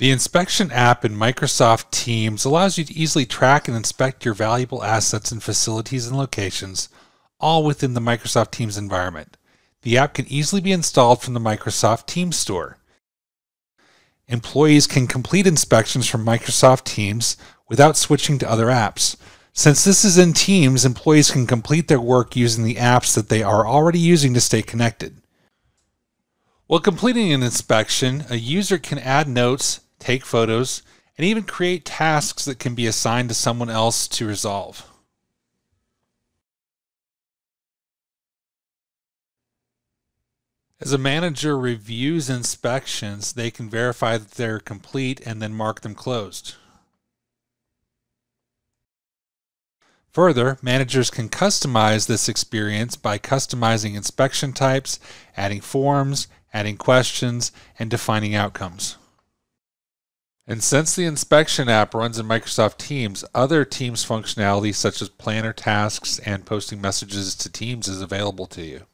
The inspection app in Microsoft Teams allows you to easily track and inspect your valuable assets and facilities and locations, all within the Microsoft Teams environment. The app can easily be installed from the Microsoft Teams Store. Employees can complete inspections from Microsoft Teams without switching to other apps. Since this is in Teams, employees can complete their work using the apps that they are already using to stay connected. While completing an inspection, a user can add notes, take photos, and even create tasks that can be assigned to someone else to resolve. As a manager reviews inspections, they can verify that they're complete and then mark them closed. Further, managers can customize this experience by customizing inspection types, adding forms, adding questions, and defining outcomes. And since the inspection app runs in Microsoft Teams, other Teams functionality such as planner tasks and posting messages to Teams is available to you.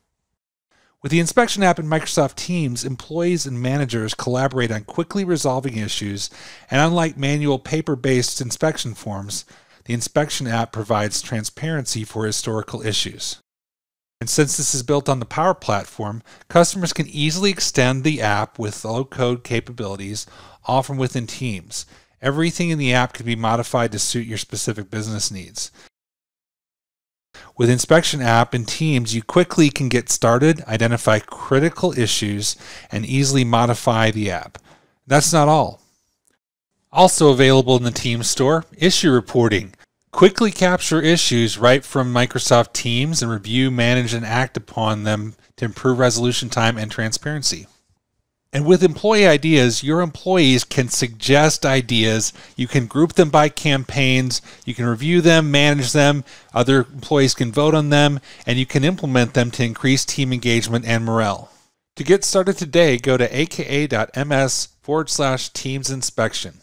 With the inspection app in Microsoft Teams, employees and managers collaborate on quickly resolving issues, and unlike manual paper based inspection forms, the inspection app provides transparency for historical issues. And since this is built on the Power Platform, customers can easily extend the app with low code capabilities, all from within Teams. Everything in the app can be modified to suit your specific business needs. With Inspection app and Teams, you quickly can get started, identify critical issues, and easily modify the app. That's not all. Also available in the Teams store, issue reporting. Quickly capture issues right from Microsoft Teams and review, manage, and act upon them to improve resolution time and transparency. And with employee ideas, your employees can suggest ideas. You can group them by campaigns. You can review them, manage them. Other employees can vote on them, and you can implement them to increase team engagement and morale. To get started today, go to aka.ms forward slash teams inspection.